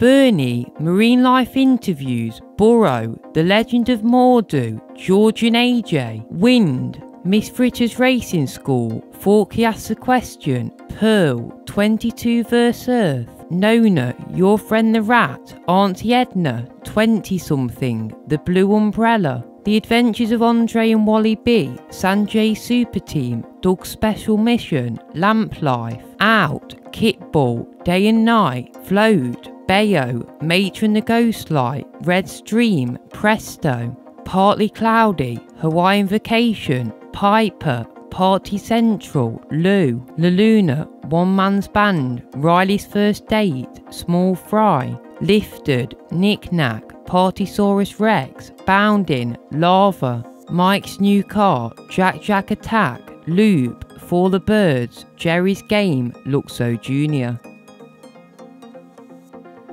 BURN-E, Marine Life Interviews, Burrow, The Legend of Mor'du, George and AJ, Wind, Miss Fritter's Racing Skoool, Forky asks a question, Purl, 22 verse Earth, Nona, Your Friend the Rat, Auntie Edna, 20 something, The Blue Umbrella, The Adventures of Andre and Wally B, Sanjay Super Team, Dug's Special Mission, Lamp Life, Out, Kitbull, Day and Night, Float, Bao, Matron the Ghostlight, Red's Dream, Presto, Partly Cloudy, Hawaiian Vacation, Piper, Party Central, Lou, La Luna, One Man's Band, Riley's First Date, Small Fry, Lifted, Knick Knack, Partysaurus Rex, Boundin', Lava, Mike's New Car, Jack Jack Attack, Loop, For the Birds, Geri's Game, Luxo Jr.